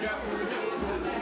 got